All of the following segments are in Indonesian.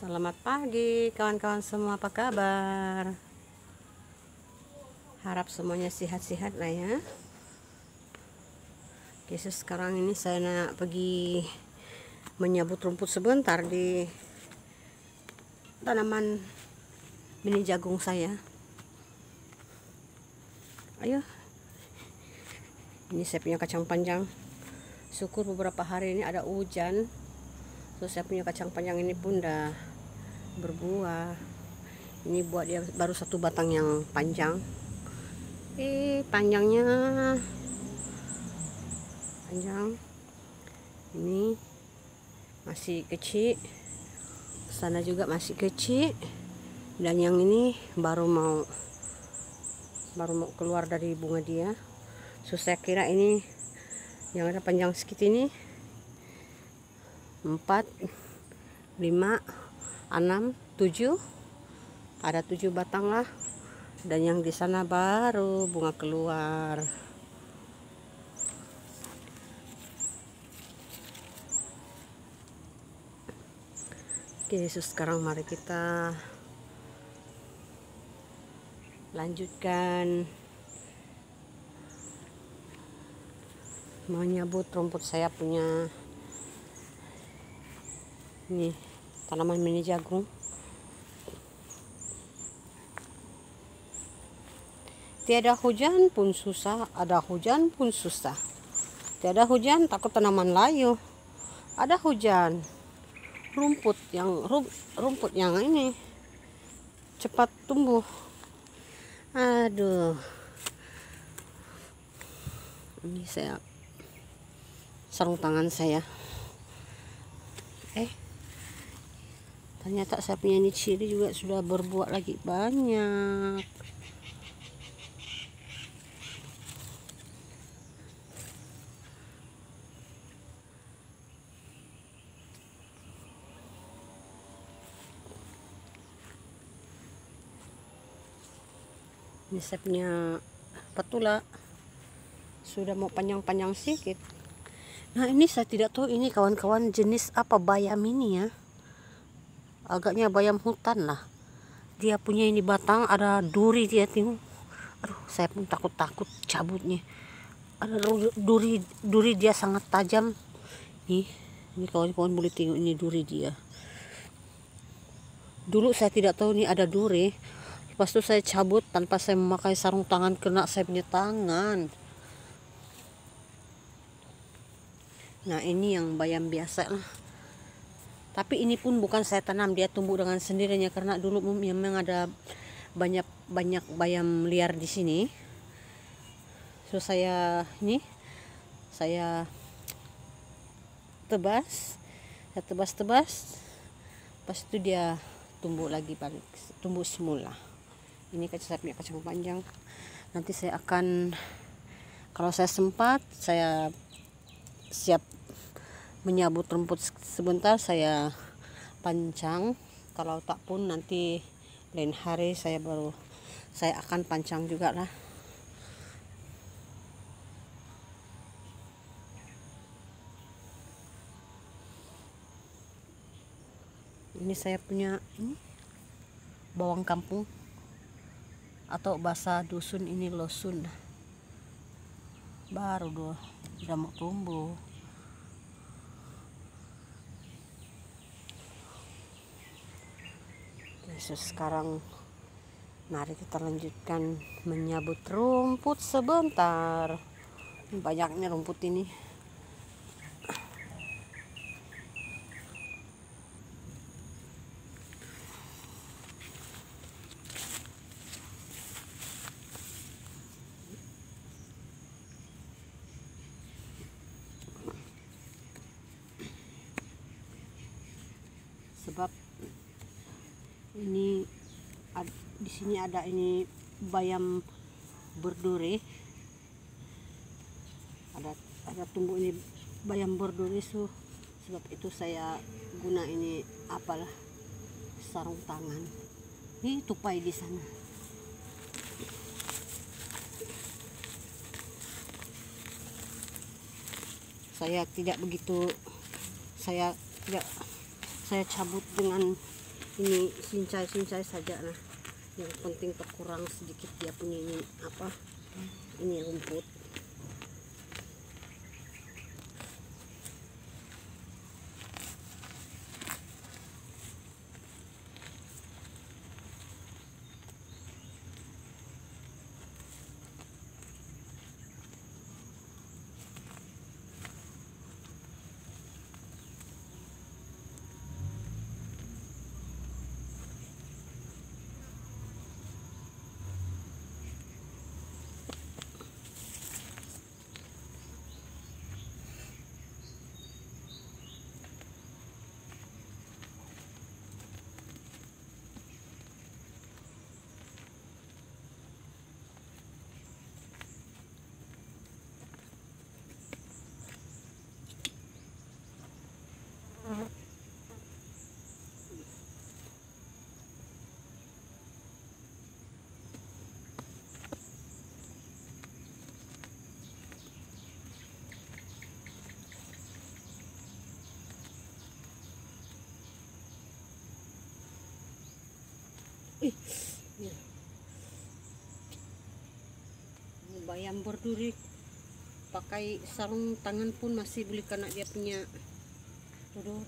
Selamat pagi kawan-kawan semua. Apa kabar? Harap semuanya sehat-sehat lah ya. Oke sekarang ini saya nak pergi menyabut rumput sebentar di tanaman mini jagung saya. Ayo. Ini saya punya kacang panjang. Syukur beberapa hari ini ada hujan. Terus saya punya kacang panjang ini pun udah berbuah. Ini buat dia baru satu batang yang panjang. Eh, panjangnya panjang. Ini masih kecil. Sana juga masih kecil. Dan yang ini baru mau baru mau keluar dari bunga dia. So saya kira ini yang ada panjang sedikit ini 4 5 6 7 ada 7 batang lah. Dan yang di sana baru bunga keluar. Oke, so sekarang mari kita lanjutkan. Menyabut rumput saya punya. Ini tanaman mini jagung. Tiada hujan pun susah ada hujan pun susah. Tiada hujan takut tanaman layu. Ada hujan rumput yang rumput yang ini cepat tumbuh. Aduh. Ini saya sarung tangan saya ternyata saya ini ciri juga sudah berbuat lagi banyak. Punya petula. Sudah mau panjang-panjang sedikit. Nah ini saya tidak tahu ini kawan-kawan jenis apa bayam ini ya agaknya bayam hutan lah. Dia punya ini batang ada duri dia tengok. Aduh saya pun takut-takut cabutnya. Ada duri duri dia sangat tajam. Nih ini kawan-kawan boleh tengok ini duri dia. Dulu saya tidak tahu ini ada duri. Lepas itu saya cabut tanpa saya memakai sarung tangan kena saya punya tangan. Nah ini yang bayam biasa lah tapi ini pun bukan saya tanam dia tumbuh dengan sendirinya karena dulu memang ada banyak banyak bayam liar di sini. So saya ini saya tebas saya tebas-tebas pas itu dia tumbuh lagi balik tumbuh semula. Ini kacang saya punya kacang panjang. Nanti saya akan kalau saya sempat saya siap menyabut rumput sebentar saya pancang. Kalau tak pun nanti lain hari saya baru saya akan pancang juga lah ini saya punya ini bawang kampung atau bahasa dusun ini losun. Baru dua sudah mau tumbuh Yesus sekarang mari kita lanjutkan menyabut rumput sebentar. Banyaknya rumput ini sebab ini ad, ada ini bayam berduri. Ada ada tumbuh ini bayam berduri so sebab itu saya guna ini apalah sarung tangan. Ini tupai di sana. Saya tidak begitu saya tidak saya cabut dengan ini sincai-sincai saja nah yang penting kurang sedikit dia punya ini apa ini rumput Ih, ya. Bayam berduri. Pakai sarung tangan pun masih boleh kena dia punya. Tuduh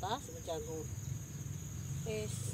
atas berjagung es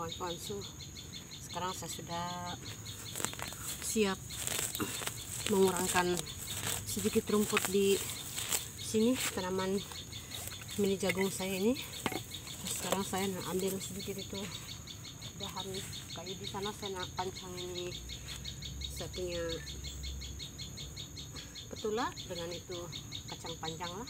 kawan-kawan. So sekarang saya sudah siap mengurangkan sedikit rumput di sini tanaman mini jagung saya ini. Sekarang saya ambil sedikit itu dahan kayu di sana saya nak pancang ini saya punya petula dengan itu kacang panjang lah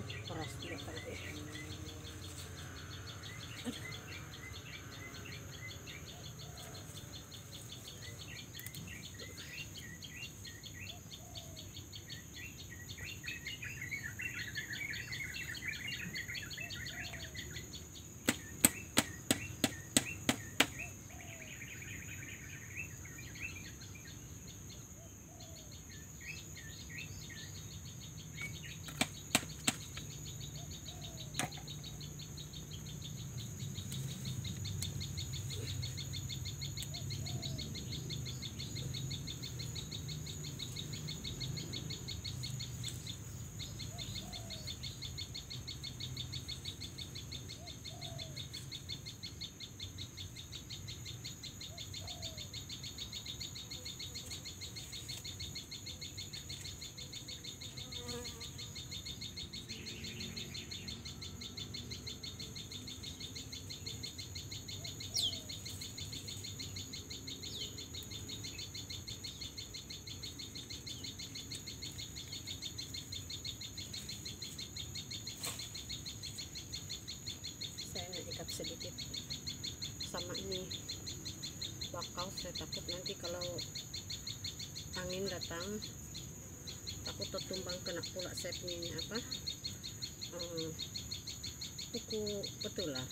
っとプラスティアさて sedikit sama ini. Bakau saya takut nanti kalau angin datang takut tertumbang kena pula saya punya apa hmm, kuku betul lah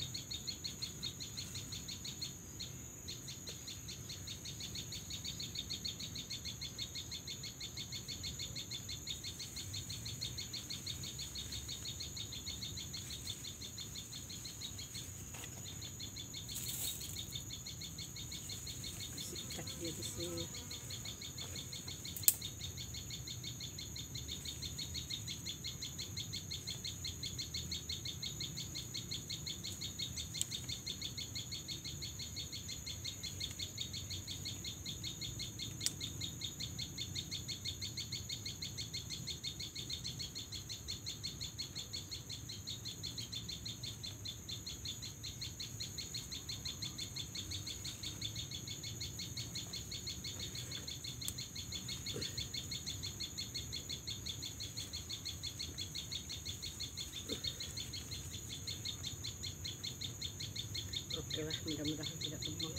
mudah-mudahan tidak tumbang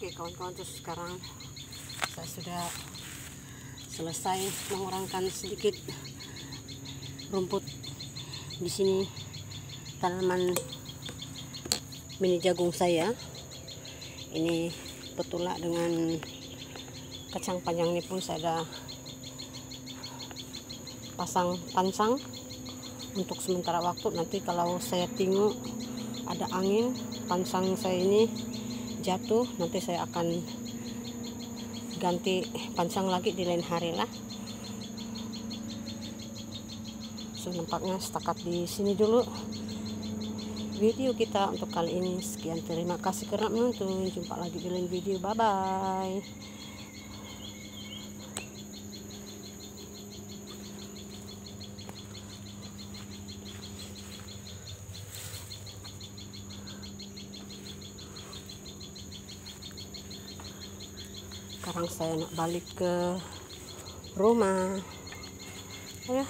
Oke kawan-kawan terus sekarang saya sudah selesai mengurangkan sedikit rumput di sini tanaman mini jagung saya. Ini petulak dengan kacang panjang ini pun saya ada pasang pansang untuk sementara waktu nanti kalau saya tengok ada angin pansang saya ini jatuh nanti saya akan ganti pansang lagi di lain hari lah. So nampaknya setakat di sini dulu video kita untuk kali ini. Sekian terima kasih karena menonton. Jumpa lagi di lain video. Bye bye sekarang saya nak balik ke rumah. Ya